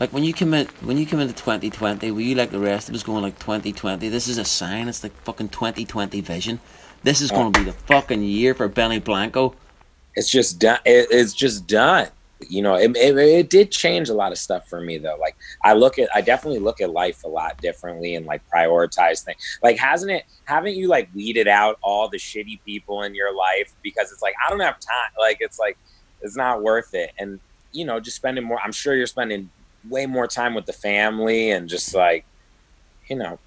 Like when you commit when you come into twenty twenty, were you like the rest of us going like twenty twenty? This is a sign. It's like fucking twenty twenty vision. This is going to be the fucking year for Benny Blanco. It's just done. It's just done. You know, it, it, it did change a lot of stuff for me though. Like I look at, I definitely look at life a lot differently and like prioritize things. Like hasn't it? Haven't you like weeded out all the shitty people in your life because it's like I don't have time. Like it's like it's not worth it. And you know, just spending more. I'm sure you're spending way more time with the family and just like, you know,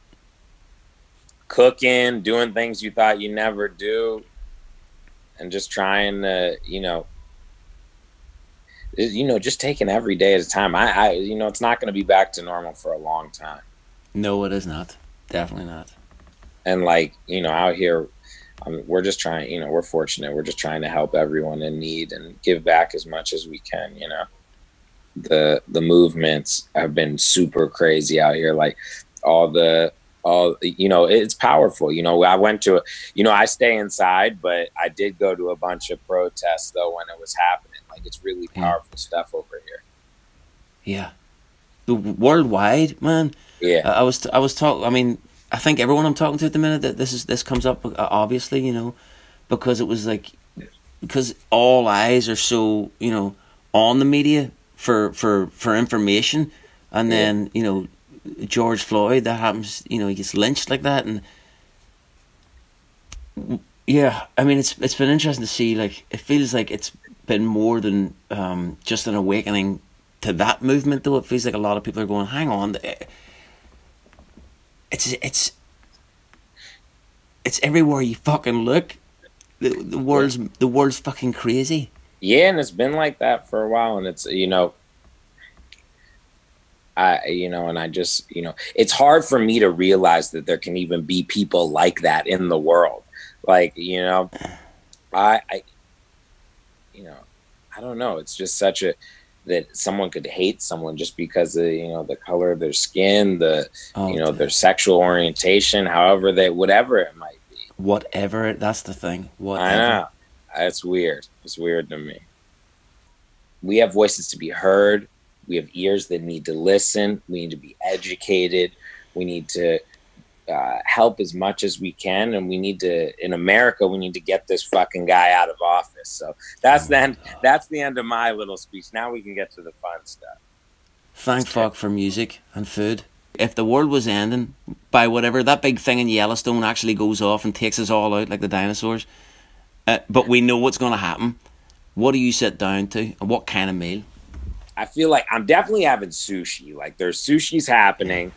cooking, doing things you thought you never do, and just trying to, you know, you know, just taking every day at a time. I, I you know, it's not going to be back to normal for a long time. No, it is not. Definitely not. And like, you know, out here, um, we're just trying. You know, we're fortunate. We're just trying to help everyone in need and give back as much as we can. You know the the movements have been super crazy out here. Like all the all you know, it's powerful. You know, I went to you know, I stay inside, but I did go to a bunch of protests though when it was happening. It's really powerful yeah. stuff over here. Yeah, the worldwide man. Yeah, I was I was talking. I mean, I think everyone I'm talking to at the minute that this is this comes up uh, obviously, you know, because it was like because all eyes are so you know on the media for for for information, and then you know George Floyd that happens. You know he gets lynched like that, and yeah, I mean it's it's been interesting to see. Like it feels like it's been more than um, just an awakening to that movement, though. It feels like a lot of people are going, "Hang on." It's it's it's everywhere you fucking look. The the world's the world's fucking crazy. Yeah, and it's been like that for a while, and it's you know, I you know, and I just you know, it's hard for me to realize that there can even be people like that in the world. Like you know, I, I you know, I don't know. It's just such a that someone could hate someone just because of you know the color of their skin, the oh, you know their sexual orientation, however they whatever it might be. Whatever that's the thing. Whatever. I know. That's weird. It's weird to me. We have voices to be heard. We have ears that need to listen. We need to be educated. We need to uh, help as much as we can, and we need to. In America, we need to get this fucking guy out of office. So that's oh the end. That's the end of my little speech. Now we can get to the fun stuff. Thank fuck for music and food. If the world was ending by whatever that big thing in Yellowstone actually goes off and takes us all out like the dinosaurs, uh, but we know what's going to happen. What do you sit down to, and what kind of meal? I feel like I'm definitely having sushi. Like there's sushi's happening,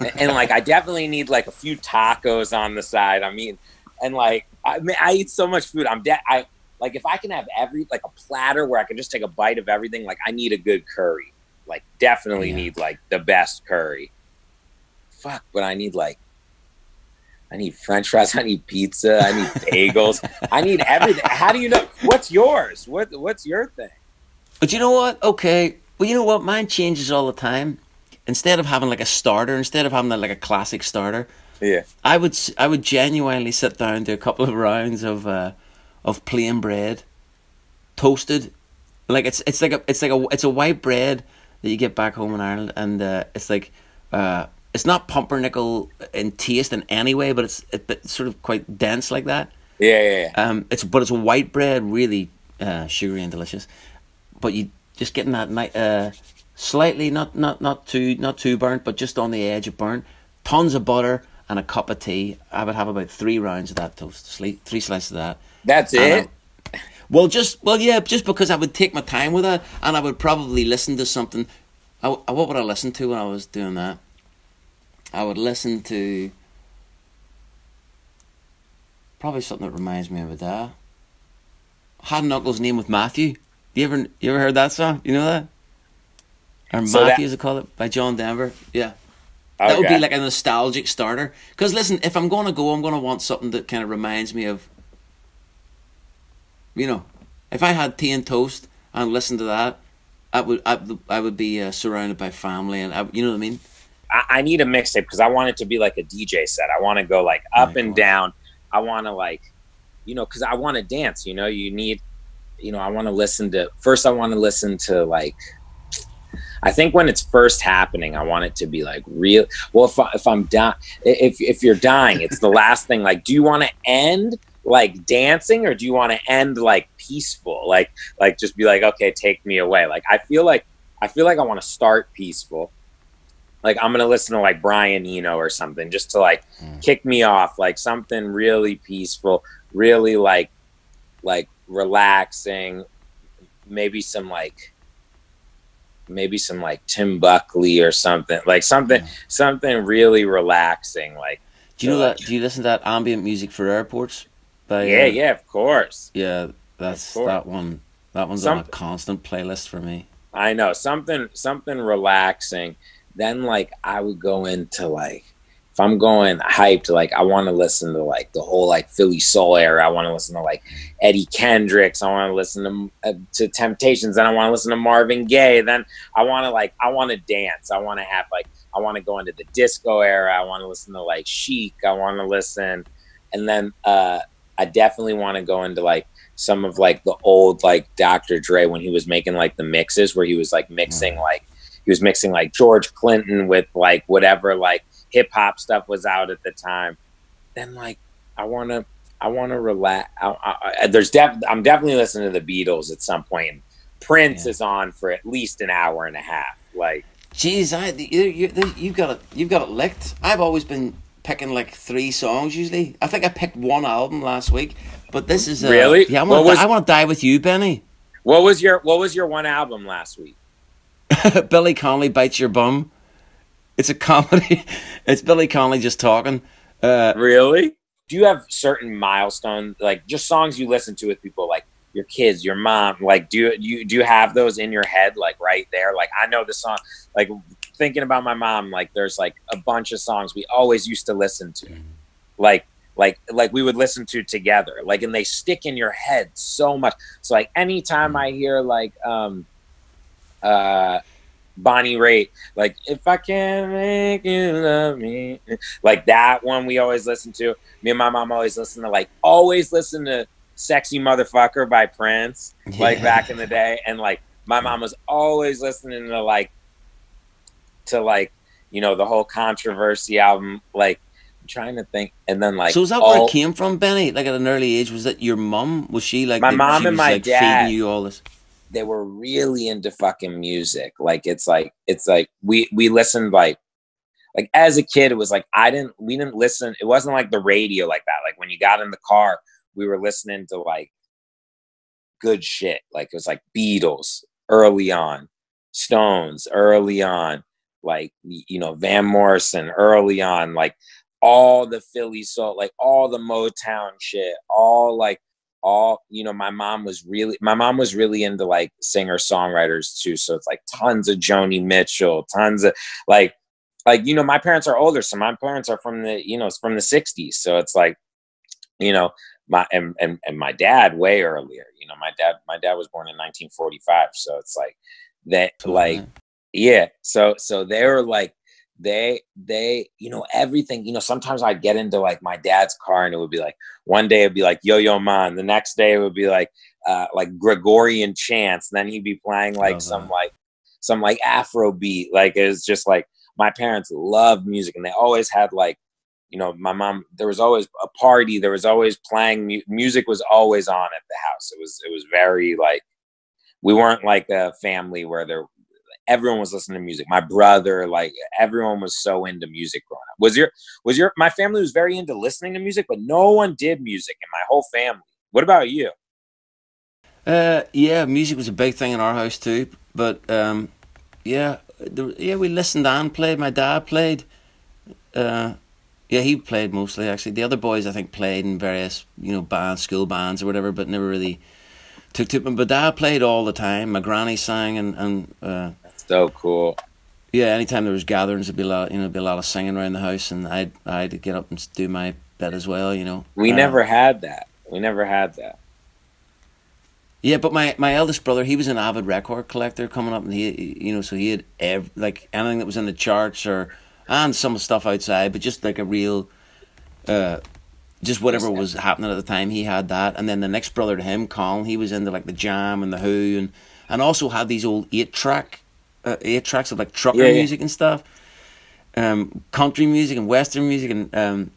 and, and, like I definitely need like a few tacos on the side. I mean, and like I mean, I eat so much food. I'm dead. I like if I can have every like a platter where I can just take a bite of everything. Like I need a good curry. Like definitely yeah. need like the best curry. Fuck, but I need like I need French fries. I need pizza. I need bagels. I need everything. How do you know? What's yours? What What's your thing? But you know what? Okay. Well, you know what? Mine changes all the time. Instead of having like a starter, instead of having like a classic starter, yeah, I would I would genuinely sit down to a couple of rounds of uh, of plain bread, toasted, like it's it's like a it's like a it's a white bread that you get back home in Ireland, and uh, it's like uh, it's not pumpernickel in taste in any way, but it's it's sort of quite dense like that. Yeah, yeah, yeah. Um, it's but it's a white bread, really uh, sugary and delicious. But you just getting that night, uh, slightly not not not too not too burnt, but just on the edge of burnt. Tons of butter and a cup of tea. I would have about three rounds of that toast, three slices of that. That's it. well, just well, yeah, just because I would take my time with that, and I would probably listen to something. I, what would I listen to when I was doing that? I would listen to probably something that reminds me of a dad. Had an uncle's name with Matthew. You ever you ever heard that song? You know that? Or so Matthew, as I call it, by John Denver. Yeah. Okay. That would be like a nostalgic starter. Because listen, if I'm going to go, I'm going to want something that kind of reminds me of, you know, if I had tea and toast and listened to that, I would I, would- I would be uh, surrounded by family, and I, you know what I mean. I, I need a mixtape because I want it to be like a DJ set. I want to go like up Very and cool. down. I want to like, you know, because I want to dance. You know, you need, you know, I want to listen to first. I want to listen to like. I think when it's first happening, I want it to be like real. Well, if, I, if I'm dying, if if you're dying, it's the last thing. Like, do you want to end like dancing, or do you want to end like peaceful? Like, like just be like, okay, take me away. Like, I feel like I feel like I want to start peaceful like I'm gonna listen to like Brian Eno or something just to like Mm. kick me off, like something really peaceful, really like like relaxing, maybe some like maybe some like Tim Buckley or something, like something Yeah. something really relaxing, like Do you know that? Do you listen to that ambient music for airports? By, yeah, uh, yeah, of course. yeah. That's course. that one. That one's on a constant playlist for me. I know something something relaxing. Then like I would go into like if I'm going hyped, like I want to listen to like the whole like Philly soul era. I want to listen to like Eddie Kendricks. I want to listen to uh, to Temptations. Then I want to listen to Marvin Gaye. Then I want to like I want to dance. I want to have like I want to go into the disco era. I want to listen to like Chic. I want to listen, and then uh I definitely want to go into like some of like the old like Dr. Dre when he was making like the mixes where he was like mixing like he was mixing like George Clinton with like whatever like hip hop stuff was out at the time. Then like I want to I want to relax. I, I, there's def I'm definitely listening to the Beatles at some point. Prince Yeah. is on for at least an hour and a half. Like Jeez, I you, you, you've got it. You've got it licked. I've always been picking like three songs usually. I think I picked one album last week, but this is uh, Really? Yeah, I want. was- I want to die with you, Benny. what was your what was your one album last week? Billy Connolly bites your bum. It's a comedy. It's Billy Connolly just talking. Uh, Really? Do you have certain milestones, like just songs you listen to with people, like your kids, your mom? Like, do you, you do you have those in your head, like right there? Like, I know the song. Like thinking about my mom, like there's like a bunch of songs we always used to listen to, like like like we would listen to together, like, and they stick in your head so much. So like anytime I hear like um uh Bonnie Raitt, like if I can make you love me, like that one we always listen to. Me and my mom always listen to like always listen to "Sexy Motherfucker" by Prince, like back in the day, and like my mom was always listening to like to like you know the whole controversy album. Like I'm trying to think, and then like so is that where it came from, Benny? Like at an early age, was that your mom Was she like My the- mom and my like, dad. feeding you all this? They were really into fucking music. Like it's like it's like we we listened like like as a kid it was like I didn't we didn't listen it wasn't like the radio like that. Like when you got in the car we were listening to like good shit. Like it was like Beatles early on, Stones early on, like you know Van Morrison early on, like all the Philly soul, like all the Motown shit, all like all you know my mom was really my mom was really into like singer songwriters too so it's like tons of joni mitchell tons of like like you know my parents are older so my parents are from the you know it's from the 60s so it's like you know my and, and and my dad way earlier you know my dad my dad was born in 1945 so it's like that like yeah so so they were like they they you know everything you know sometimes i'd get into like my dad's car and it would be like one day it'd be like yo yo man. The next day it would be like uh like gregorian chants. And then he'd be playing like Love some like some like afro beat. Like it's just like my parents loved music and they always had like you know my mom there was always a party. There was always playing mu- music was always on at the house. It was it was very like we weren't like a family where there everyone was listening to music my brother like everyone was so into music growing up was your was your my family was very into listening to music but no one did music in my whole family what about you Uh, yeah, music was a big thing in our house too. But um, yeah, the, yeah, we listened and played. My dad played. Uh, yeah, he played mostly actually. The other boys, I think, played in various you know bands, school bands or whatever, but never really took to. But dad played all the time. My granny sang, and and uh, so cool yeah, anytime there was gatherings, there'd be a lot, you know, be a lot of singing around the house, and I'd I'd get up and do my bit as well, you know. we Uh, never had that we never had that Yeah, but my, my eldest brother, he was an avid record collector coming up, and he, you know, so he had ev- like anything that was in the charts or and some stuff outside, but just like a real, uh, just whatever was happening at the time, he had that. And then the next brother to him, Colin, he was into like the Jam and the Who, and and also had these old eight track, uh, eight tracks of like trucker Yeah, yeah. music and stuff, um, country music and western music and um.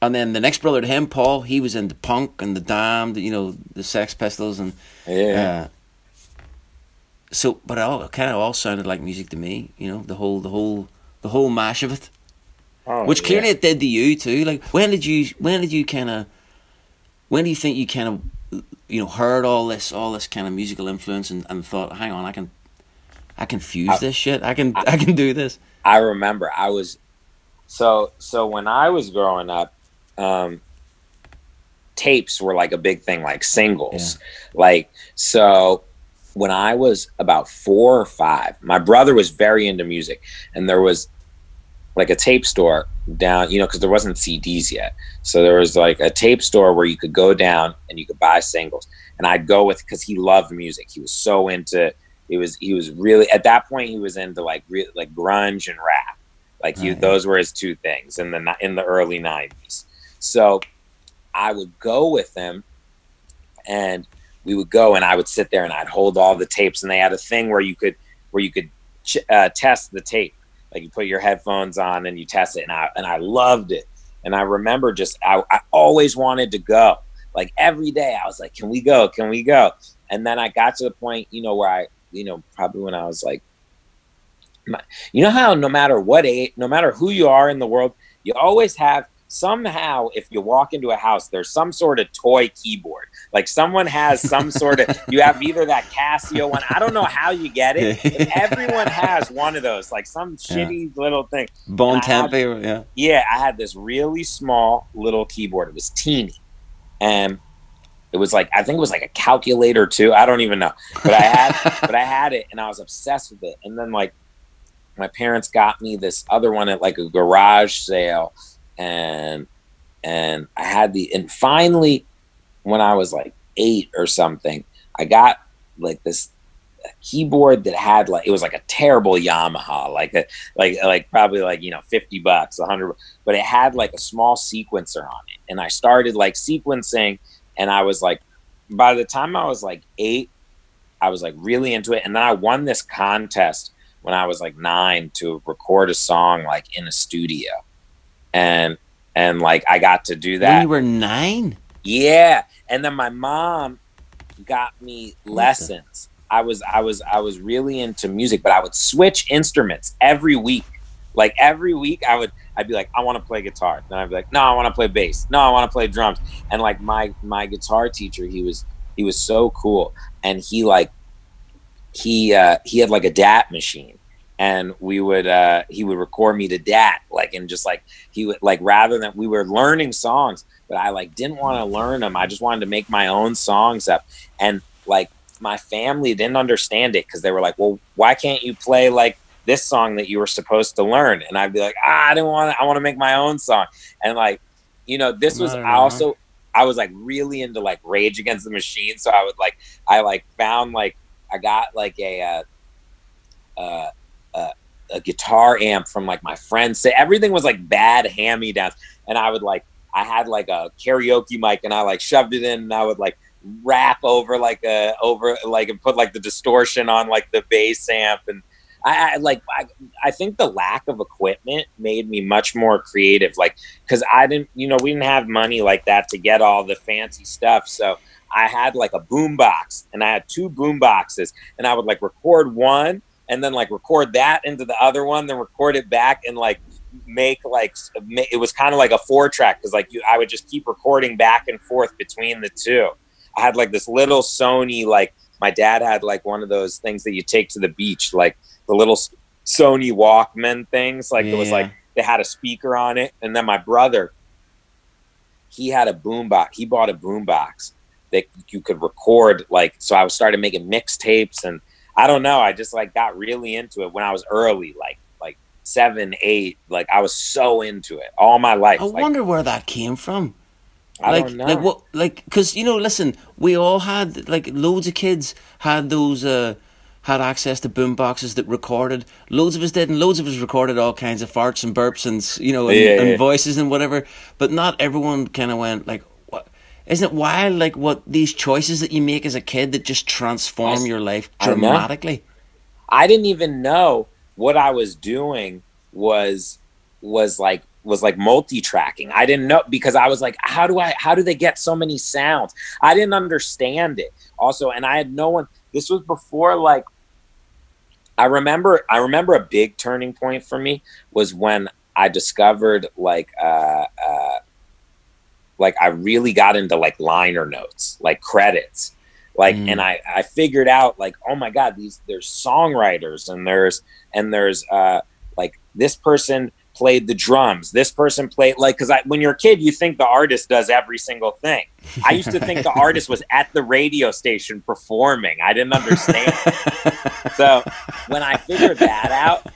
And then the next brother to him, Paul, he was into punk and the Damned, you know, the Sex Pistols, and Yeah. uh, so, but it all kind of all sounded like music to me, you know, the whole, the whole, the whole mash of it. Oh, Which yeah. clearly it did to you too. Like, when did you, when did you kind of, when do you think you kind of, you know, heard all this, all this kind of musical influence, and, and thought, hang on, I can, I can fuse I- this shit. I can, I, can do this. I remember I was so so when I was growing up, um, tapes were like a big thing, like singles. Like so when I was about four or five, my brother was very into music, and there was like a tape store down, you know, because there wasn't CDs yet. So there was like a tape store where you could go down and you could buy singles. And I'd go with because he loved music. He was so into. He was he was really at that point he was into like re, like grunge and rap. Like he, Right. those were his two things in the in the early '90s. So I would go with him, and we would go, and I would sit there and I'd hold all the tapes, and they had a thing where you could where you could ch- uh, test the tape. Like you put your headphones on and you test it, and I and I loved it. And I remember just I, I always wanted to go. Like every day, I was like, "Can we go? Can we go?" And then I got to the point, you know, where I, you know, probably when I was like, you know how no matter what age, no matter who you are in the world, you always have somehow if you walk into a house there's some sort of toy keyboard like someone has some sort of you have either that casio one i don't know how you get it everyone has one of those like some shitty little thing Bontempi, yeah. yeah, I had this really small little keyboard. It was teeny. And it was like I think it was like a calculator too. I don't even know. But I had but I had it and I was obsessed with it. And then like my parents got me this other one at like a garage sale and and I had the and finally when I was like 8 or something, I got like this keyboard that had like it was like a terrible Yamaha, like a like like probably like you know 50 bucks, 100 but it had like a small sequencer on it. And I started like sequencing and I was like by the time I was like 8, I was like really into it and then I won this contest when I was like 9 to record a song like in a studio. And and like I got to do When that. you were nine. Yeah, and then my mom got me lessons. I was I was I was really into music, but I would switch instruments every week. Like every week, I would I'd be like, I want to play guitar. Then I'd be like, No, I want to play bass. No, I want to play drums. And like my my guitar teacher, he was he was so cool, and he like he uh, he had like a DAT machine, and we would uh, he would record me to DAT, like and just like he would like rather than we were learning songs but I like didn't want to learn them. I just wanted to make my own songs up. And like my family didn't understand it because they were like, "Well, why can't you play like this song that you were supposed to learn?" And I'd be like, "Ah, I didn't want. to I want to make my own song." And like, you know, this was I also I was like really into like Rage Against the Machine, so I would like I like found like I got like a uh, uh, uh, a guitar amp from like my friends. So everything was like bad hand me downs, and I would like I had like a karaoke mic, and I like shoved it in, and I would like rap over like a over like and put like the distortion on like the bass amp and. I, I like I, I think the lack of equipment made me much more creative like because i didn't you know we didn't have money like that to get all the fancy stuff. So i had like a boom box and i had two boom boxes and i would like record one and then like record that into the other one then record it back and like make like it was kind of like a four track because like you i would just keep recording back and forth between the two. I had like this little sony like my dad had like one of those things that you take to the beach like the little sony walkman things like it was like they had a speaker on it and then my brother he had a boombox he bought a boombox that you could record like so i was started making mixtapes and i don't know i just like got really into it when i was early like like seven eight like i was so into it all my life I like wonder where that came from. I like don't know. like what like because you know listen we all had like loads of kids had those uh had access to boom boxes that recorded loads of us did and loads of us recorded all kinds of farts and burps and you know and, Yeah, and yeah. voices and whatever but not everyone kind of went like what isn't it wild like what these choices that you make as a kid that just transform I- your life I dramatically I didn't even know what I was doing was was like was like multi-tracking. I didn't know because I was like, how do I how do they get so many sounds? I didn't understand it. Also, and I had no one this was before like I remember I remember a big turning point for me was when I discovered like uh uh like I really got into like liner notes, like credits. Like Mm. and I I figured out like oh my god these there's songwriters and there's and there's uh like this person played the drums this person played like because I when you're a kid you think the artist does every single thing I used to think the artist was at the radio station performing I didn't understand so when I figured that out,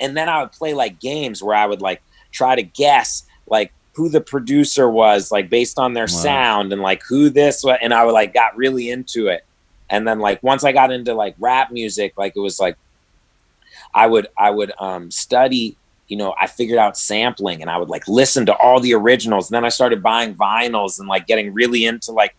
and then I would play like games where I would like try to guess like who the producer was, like based on their Wow. sound and like who this was, and I would like got really into it. And then like once I got into like rap music, like it was like I would I would um study, you know, I figured out sampling and I would like listen to all the originals. And then I started buying vinyls and like getting really into like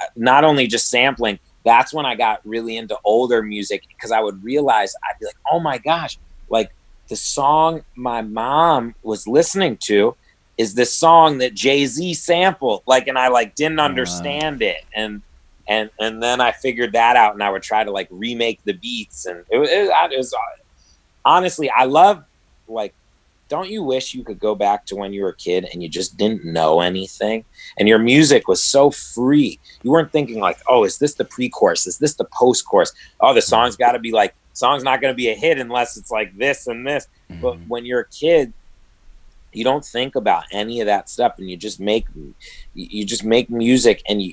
uh, not only just sampling, that's when I got really into older music because I would realize I'd be like, oh my gosh, like the song my mom was listening to is this song that Jay Z sampled. Like, and I like didn't Wow. understand it. And, and, and then I figured that out and I would try to like remake the beats. And it, was- it, was- it was honestly, I love like, don't you wish you could go back to when you were a kid and you just didn't know anything? And your music was so free. You weren't thinking like oh is this the pre-chorus? Is this the post-chorus? Oh the song's got to be like song's not going to be a hit unless it's like this and this. But Mhm. when you're a kid you don't think about any of that stuff and you just make you just make music and you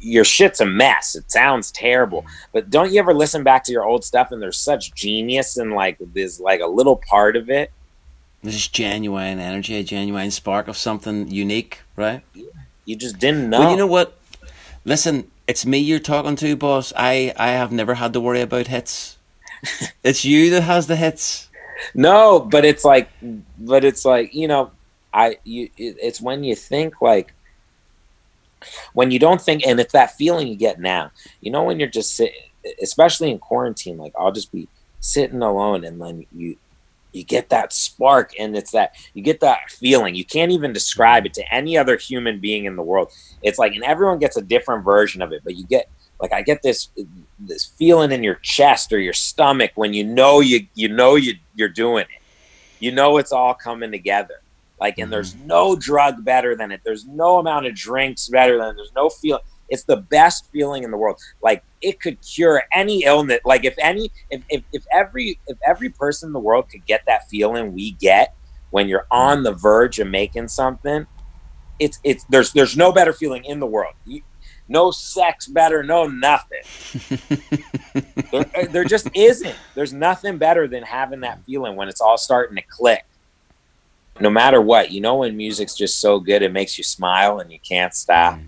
your shit's a mess it sounds terrible but don't you ever listen back to your old stuff and there's such genius and like there's like a little part of it There's just genuine energy, a genuine spark of something unique, right? you just didn't know Well, you know what? Listen, it's me you're talking to, boss. I, I have never had to worry about hits. it's you that has the hits. No, but it's like, but it's like you know, I you it, it's when you think like when you don't think, and it's that feeling you get now. You know, when you're just sitting, especially in quarantine, like I'll just be sitting alone, and then you you get that spark, and it's that you get that feeling. You can't even describe it to any other human being in the world. It's like, and everyone gets a different version of it, but you get like I get this this feeling in your chest or your stomach when you know you you know you you're doing it. You know it's all coming together. Like and there's no drug better than it. There's no amount of drinks better than it. there's no feel it's the best feeling in the world. Like it could cure any illness. Like if any if, if, if every if every person in the world could get that feeling we get when you're on the verge of making something, it's it's there's there's no better feeling in the world. You, no sex better, no nothing. there, uh, there just isn't. There's nothing better than having that feeling when it's all starting to click. No matter what, you know when music's just so good, it makes you smile and you can't stop.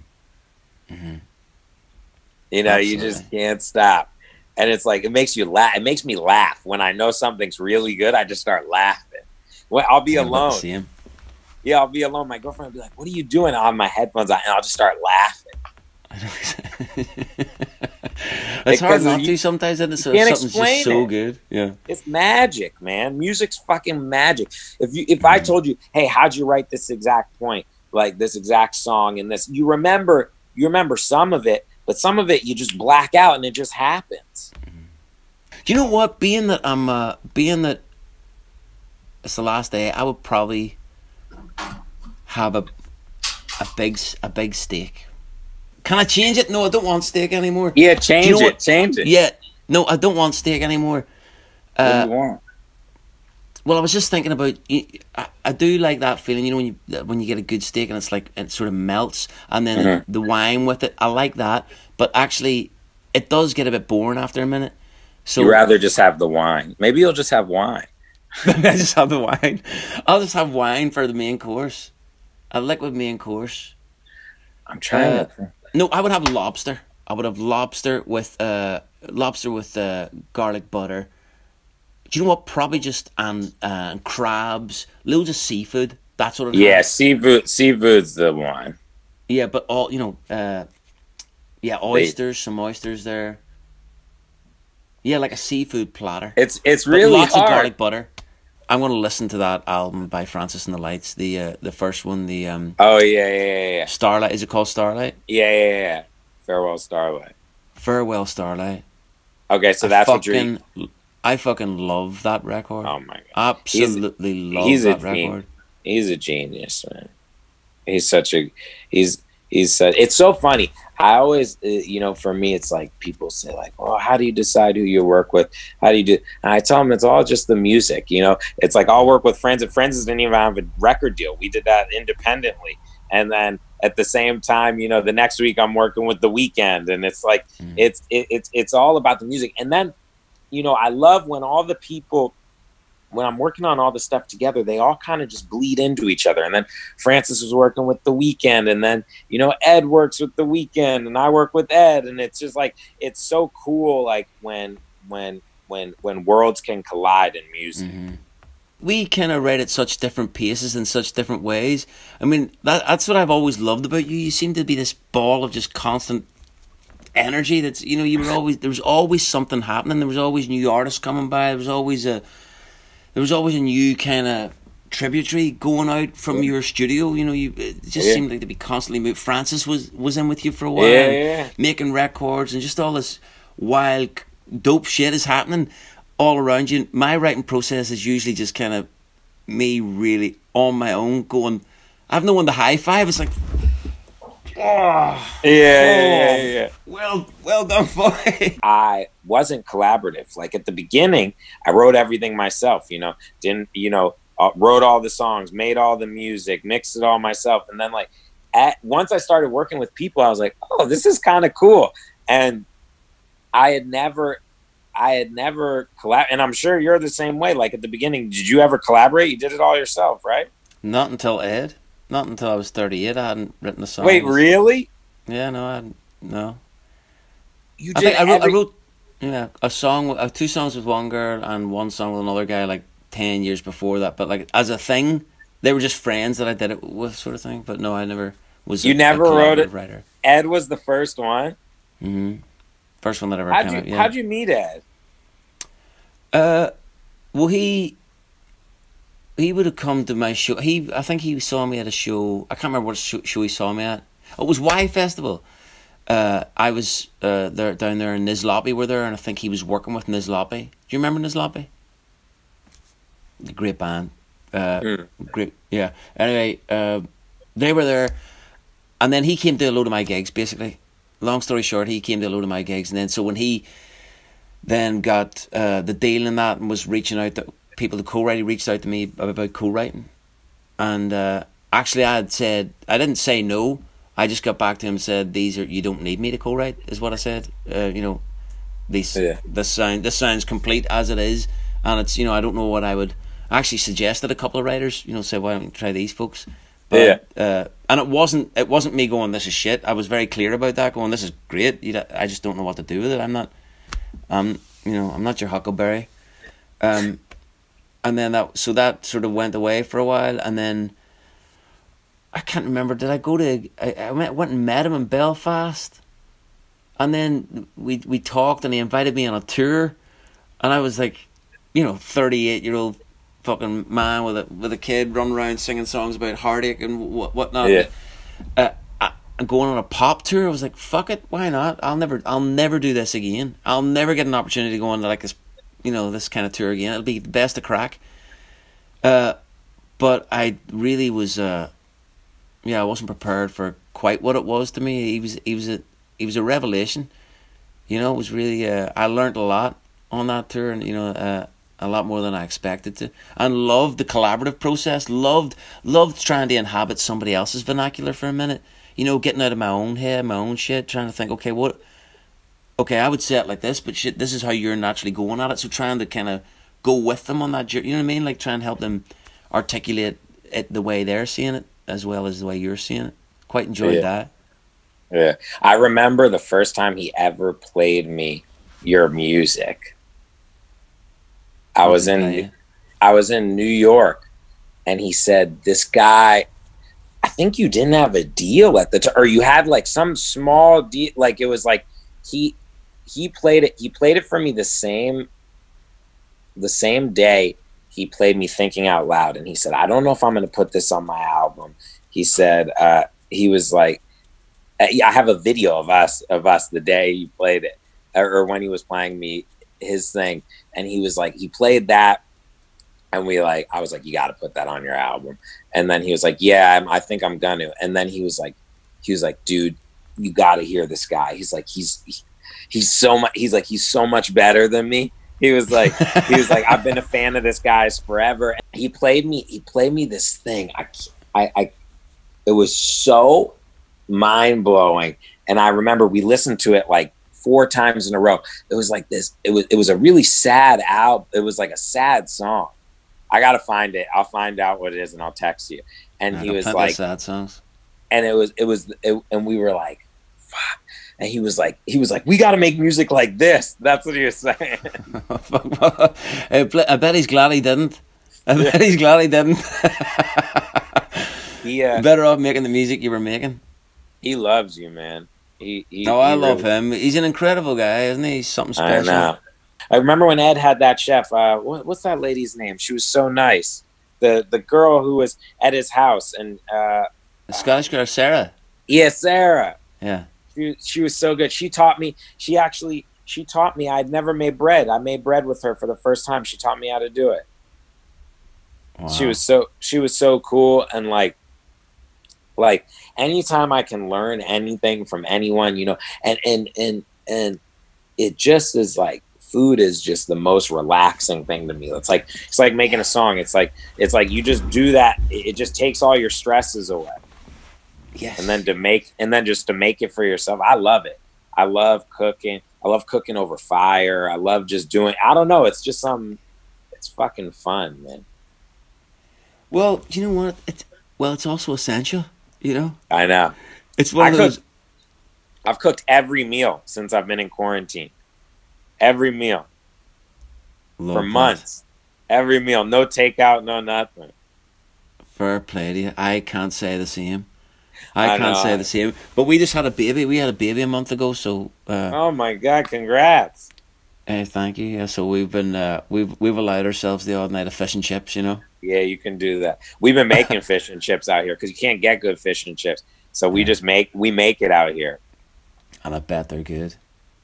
Mhm. You know, you just can't stop. And it's like it makes you laugh. It makes me laugh when I know something's really good. I just start laughing. When I'll be alone. Yeah, I'll be alone. My girlfriend will be like, "What are you doing?" I'll my headphones and I'll just start laughing. It's hard not you- to sometimes, isn't it? So can't something's just so it. good. Yeah. It's magic, man. Music's fucking magic. If you if I Mhm. told you, hey, how'd you write this exact point, like this exact song and this, you remember you remember some of it, but some of it you just black out and it just happens. Do you know what? Being that I'm, uh, being that it's the last day, I would probably have a a big a big steak. Can I change it? No, I don't want steak anymore. Yeah, change you know it, what- change it. Yeah, no, I don't want steak anymore. What do Uh, you want? well, I was just thinking about. I do like that feeling, you know, when you when you get a good steak and it's like it sort of melts, and then Mhm. the wine with it. I like that, but actually, it does get a bit boring after a minute. So you rather just have the wine. Maybe you'll just have wine. I just have the wine. I'll just have wine for the main course. A liquid main course. I'm trying Uh, to. No, I would have lobster. I would have lobster with uh lobster with uh, garlic butter. Do you know what? Probably just and uh, crabs, loads of seafood. That's what. I'd Yeah, seafood. Seafood's the one. yeah, but all you know, uh, yeah, oysters, some oysters there. Yeah, like a seafood platter. It's it's But really lots hard. of garlic butter. I'm going to listen to that album by Francis and the Lights. The uh, the first one, the um, Oh yeah, yeah, yeah, yeah, Starlight. Is it called Starlight? yeah, yeah, yeah. Farewell Starlight. Farewell Starlight. Okay, so I that's what you're. I fucking love that record. Oh my god, Absolutely love he's that genius. record. he's a genius, man. He's such a he's he's such. It's so funny. I always, uh, you know, for me, it's like people say like, "Oh, how do you decide who you work with? How do you do?" And I tell them it's all just the music. You know, it's like I'll work with friends, and friends didn't even have a record deal. We did that independently, and then at the same time, you know, the next week I'm working with the Weeknd, and it's like Mm. it's it, it's it's all about the music. And then, you know, I love when all the people when I'm working on all the stuff together, they all kind of just bleed into each other. And then Francis was working with the Weeknd, and then you know Ed works with the Weeknd, and I work with Ed, and it's just like it's so cool, like when when when when worlds can collide in music. hmm We kind of write at such different paces in such different ways. I mean, that that's what I've always loved about you. You seem to be this ball of just constant energy. That's you know, you were always there was always something happening. There was always new artists coming by. There was always a there was always a new kind of tributary going out from your studio. You know, you it just Yeah. seemed like to be constantly moved. Francis was was in with you for a while, Yeah, yeah. making records, and just all this wild dope shit is happening all around you. My writing process is usually just kind of me really on my own going. I've no one to high five. It's like, oh, Yeah, yeah, yeah, yeah. Oh, well, well done, boy. I wasn't collaborative. Like at the beginning, I wrote everything myself. You know, didn't you know? Uh, wrote all the songs, made all the music, mixed it all myself, and then like at once I started working with people, I was like, oh, this is kind of cool. And I had never, I had never collab, and I'm sure you're the same way. Like at the beginning, did you ever collaborate? You did it all yourself, right? Not until Ed. Not until I was thirty-eight. I hadn't written a song. Wait, really? Yeah, no, I hadn't. No. You I did think I wrote, I wrote, yeah, a song, uh, two songs with one girl and one song with another guy, like ten years before that. But like as a thing, they were just friends that I did it with, sort of thing. But no, I never was. You a, never a wrote it? Writer. Ed was the first one. Mm-hmm. First one that ever How'd came you out. Yeah. How'd you meet Ed? Uh, well, he he would have come to my show. He, I think he saw me at a show. I can't remember what show, show he saw me at. Oh, it was Y Festival. Uh, I was uh, there down there in Nizlopi were there, and I think he was working with Nizlopi. Do you remember Nizlopi? The great band. Uh, Mm. Great, yeah. Anyway, uh, they were there, and then he came to a load of my gigs. Basically, long story short, he came to a load of my gigs, and then so when he then got uh, the deal in that and was reaching out to people to co-write. He reached out to me about co-writing, and uh, actually, I had said I didn't say no. I just got back to him and said, "These are you don't need me to co-write," is what I said. Uh, you know, these Yeah. this sound this sounds complete as it is, and it's you know I don't know what I would. I actually suggested a couple of writers, you know, say why don't you try these folks. But, Uh, and it wasn't it wasn't me going this is shit. I was very clear about that. Going this is great. You, I just don't know what to do with it. I'm not. Um, you know, I'm not your Huckleberry. Um, and then that so that sort of went away for a while, and then I can't remember. Did I go to? I, I went, went and met him in Belfast, and then we we talked, and he invited me on a tour, and I was like, you know, thirty eight year old fucking man with a with a kid running around singing songs about heartache and what whatnot. Yeah. Uh, I, going on a pop tour. I was like, fuck it, why not? I'll never I'll never do this again. I'll never get an opportunity to go on like this, you know, this kind of tour again. It'll be the best of crack. Uh, but I really was uh, yeah, I wasn't prepared for quite what it was to me. He was he was a he was a revelation. You know, it was really uh, I learned a lot on that tour, and you know, uh, a lot more than I expected to, and loved the collaborative process. Loved loved trying to inhabit somebody else's vernacular for a minute. You know, getting out of my own head, my own shit, trying to think, okay, what, okay, I would say it like this, but shit, this is how you're naturally going at it. So trying to kind of go with them on that journey. You know what I mean? Like try and help them articulate it the way they're seeing it as well as the way you're seeing it. Quite enjoyed Yeah. that. Yeah. I remember the first time he ever played me your music. I was in? I was in New York and he said this guy I think you didn't have a deal at the time or you had like some small deal like it was like he he played it he played it for me the same the same day he played me thinking out loud and he said i don't know if i'm going to put this on my album. He said uh, he was like uh, i have a video of us of us the day he played it or, when he was playing me his thing. And he was like he played that and we like i was like you got to put that on your album. And then he was like yeah I'm, i think i'm gonna. And then he was like he was like dude you got to hear this guy. He's like he's he- he's so much he's like he's so much better than me he was like he was like i've been a fan of this guy's forever. He played me he played me this thing. I i, I it was so mind-blowing. And i remember we listened to it like four times in a row. It was like this it was it was a really sad album it was like a sad song. I gotta find it. I'll find out what it is and i'll text you. And I he was like sad songs. and it was it was it, and we were like fuck and he was like he was like we got to make music like this that's what he was saying I bet he's glad he didn't. I bet he's glad he didn't. he uh, Better off making the music you were making. he loves you man he, he No, I he love really- him. He's an incredible guy, isn't he? He's something I special. know. I remember when Ed had that chef. Uh, what, what's that lady's name? She was so nice. The the girl who was at his house, and uh, The Scottish girl, Sarah. yeah, Sarah. Yeah. She, she was so good. She taught me. She actually she taught me. I'd never made bread. I made bread with her for the first time. She taught me how to do it. She was so she was so cool and like like anytime I can learn anything from anyone, you know, and and and and it just is like food is just the most relaxing thing to me. It's like it's like making a song. It's like it's like you just do that. It it just takes all your stresses away. Yes. And then to make and then just to make it for yourself. I love it. I love cooking. I love cooking over fire. I love just doing I don't know, it's just something it's fucking fun, man. well, you know what? It's well, it's also essential. You know, I know. it's one I of those. cook- I've cooked every meal since I've been in quarantine. Every meal Love for that. months. Every meal, no takeout, no nothing. Fair play to you. I can't say the same. I, I can't know. say the same. But we just had a baby. We had a baby a month ago, so uh, Oh my god! Congrats. Hey, thank you. Yeah, so we've been uh, we've we've allowed ourselves the odd night of fish and chips. You know. Yeah, you can do that. We've been making fish and chips out here because you can't get good fish and chips. So we Yeah. just make we make it out here. And I bet they're good.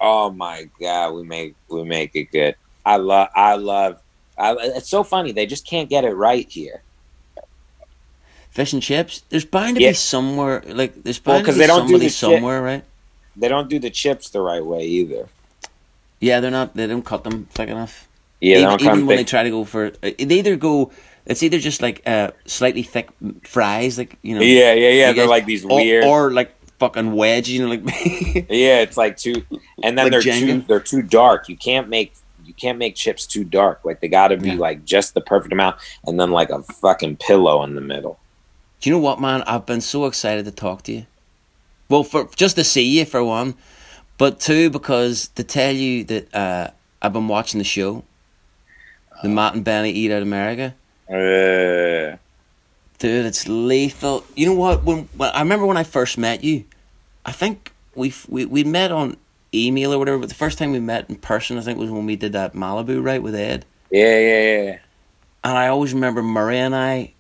Oh my god, we make we make it good. I love I love. I, it's so funny. They just can't get it right here. Fish and chips. There's bound to Yeah. be somewhere like there's Well, bound to 'cause be they don't do somebody the chip- somewhere, right? They don't do the chips the right way either. Yeah, they're not. They don't cut them thick enough. Yeah, they even, don't even when thick. they try to go for, uh, they either go. It's either just like uh, slightly thick fries, like you know. Yeah, yeah, yeah. They're guys- like these or, weird. or like fucking wedge, you know, like. Yeah, it's like too, and then Like they're Jenga? too they're too dark. You can't make you can't make chips too dark. Like they got to be Yeah. like just the perfect amount, and then like a fucking pillow in the middle. Do you know what, man? I've been so excited to talk to you. Well, for just to see you for one, but two because to tell you that uh, I've been watching the show, the Matt and Benny Eat Out America. Uh, Dude, it's lethal. You know what? When, when I remember when I first met you, I think we we we met on email or whatever. But the first time we met in person, I think was when we did that Malibu right with Ed. yeah, yeah, yeah. And I always remember Murray and I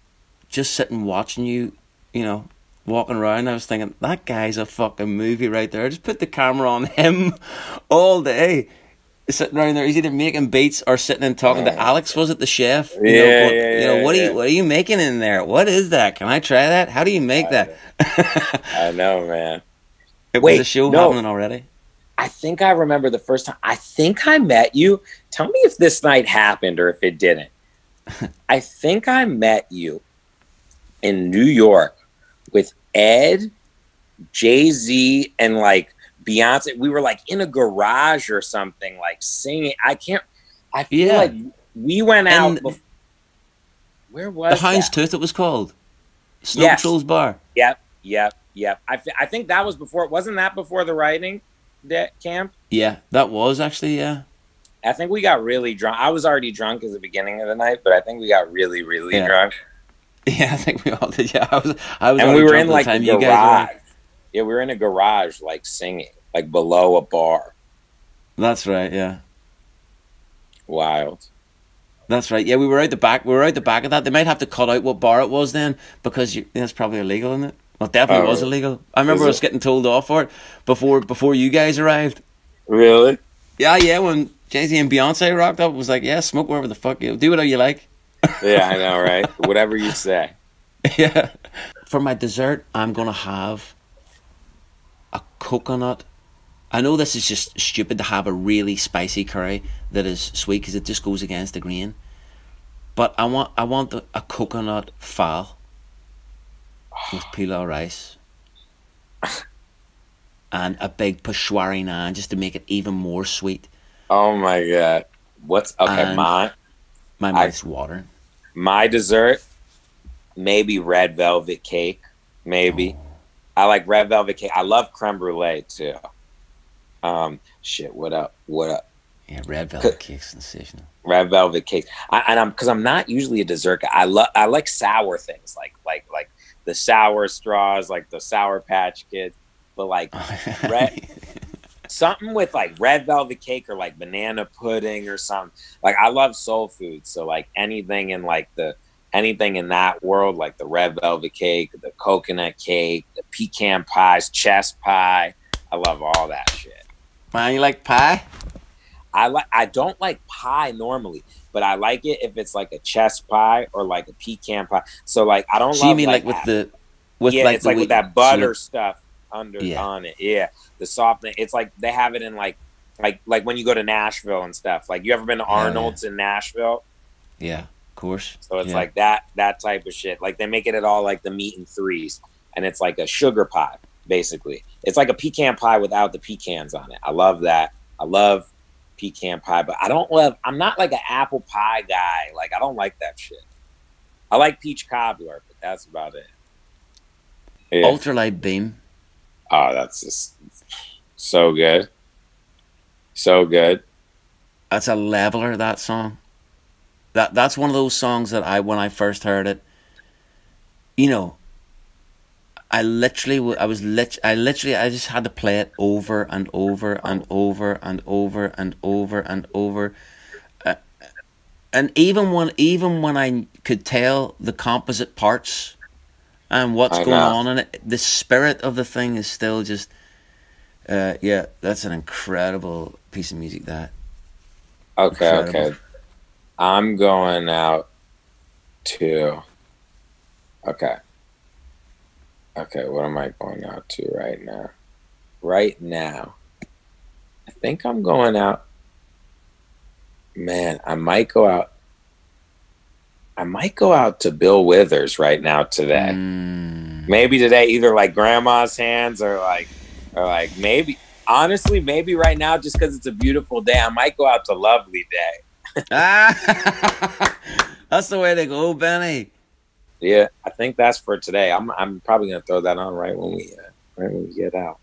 just sitting watching you, you know, walking around. I was thinking that guy's a fucking movie right there. I just put the camera on him all day. Sitting around there, he's either making beats or sitting and talking to Alex. Was it the chef? You Yeah, know, going, yeah, you know yeah, what are yeah. you what are you making in there? What is that? Can I try that? How do you make that? I know, man. it Wait, was a show no. happening already. I think I remember the first time. I think I met you. Tell me if this night happened or if it didn't. I think I met you in New York with Ed, Jay Z, and like Beyonce. We were like in a garage or something, like singing. I can't. I feel Yeah. like we went out. And bef- where The was Hound's that? Tooth, it was called. Snow Yes. Patrol's Bar. Yep, yep. Yep. I, I think that was before. Wasn't that before the writing de- camp? Yeah, that was actually yeah. I think we got really drunk. I was already drunk at the beginning of the night, but I think we got really, really Yeah. drunk. Yeah, I think we all did. Yeah, I was. I was. And we were in like the time the you guys garage. were. Yeah, we were in a garage, like singing, like below a bar. That's right. Yeah, Wild. that's right. Yeah, we were out the back. We were out the back of that. They might have to cut out what bar it was then because you, that's probably illegal, isn't it? Well, definitely Oh, was illegal. I remember us getting told off for it before before you guys arrived. Really? Yeah, yeah. When Jay Z and Beyonce rocked up, it was like, yeah, smoke wherever the fuck you do whatever you like. Yeah, I know, right? Whatever you say. yeah. For my dessert, I'm gonna have a coconut. I know this is just stupid to have a really spicy curry that is sweet because it just goes against the grain. But I want I want a, a coconut fowl with pilau rice and a big peshwari naan just to make it even more sweet. Oh my god. What's okay? And- my My I- mouth's watering. My dessert, maybe red velvet cake. Maybe I like red velvet cake. I love creme brulee too. Um, shit. What up? What up? Yeah, red velvet cake sensational. Red velvet cake. I, and I'm because I'm not usually a dessert guy. I love I like sour things like like like the sour straws, like the sour patch kids. But like Red- something with like red velvet cake or like banana pudding or something. Like I love soul food, so like anything in like the anything in that world, like the red velvet cake, the coconut cake, the pecan pies, chess pie. I love all that shit. Man, you like pie? I like I don't like pie normally, but I like it if it's like a chess pie or like a pecan pie. So like I don't So you mean like, with that- the with yeah, like it's the like wheat- with that butter stuff under Yeah. on it. Yeah, the soft. It's like they have it in like like like when you go to Nashville and stuff. Like you ever been to Hell yeah. Arnold's in Nashville? yeah, of course. So it's Yeah. like that that type of shit. Like they make it at all like the meat and threes, and it's like a sugar pie basically. It's like a pecan pie without the pecans on it. I love that. I love pecan pie, but I don't love. I'm not like an apple pie guy. Like I don't like that shit. I like peach cobbler, but that's about it. Yeah. ultralight beam. Oh, that's just so good. So good. That's a leveler. That song. That that's one of those songs that I when I first heard it. You know. I literally, I was lit. I literally, I just had to play it over and over and over and over and over and over. Uh, and even when, even when I could tell the composite parts and what's I going know. on in it, the spirit of the thing is still just. Uh, yeah, that's an incredible piece of music. That Okay, Incredible. okay. I'm going out to. Okay. Okay, what am I going out to right now? Right now. I think I'm going out. Man, I might go out. I might go out to Bill Withers right now today. Mm. maybe today either like grandma's hands or like or like maybe honestly maybe right now just because it's a beautiful day i might go out to lovely day Ah, that's the way to go, Benny. yeah i think that's for today i'm, I'm probably gonna throw that on right when we uh, right when we get out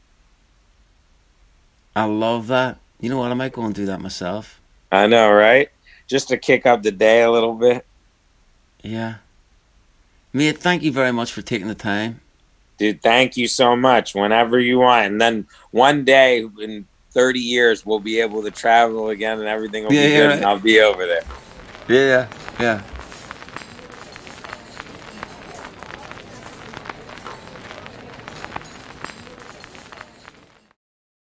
I love that. You know what? I might go and do that myself. i know right just to kick up the day a little bit Yeah. Mate, thank you very much for taking the time. dude thank you so much whenever you want and then one day in 30 years we'll be able to travel again and everything will Yeah, be yeah, good right. and i'll be over there Yeah, Yeah, yeah.